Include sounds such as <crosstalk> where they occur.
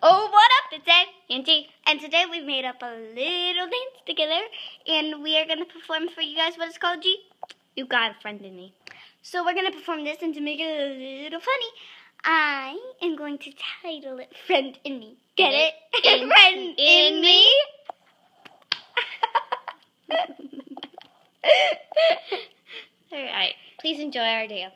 Oh, what up? It's Angie, and today we made up a little dance together. And we are going to perform for you guys what it's called, G. You got a friend in me. So we're going to perform this and to make it a little funny, I am going to title it Friend in Me. Get it? <laughs> In- friend in, in Me. <laughs> All right. Please enjoy our dance.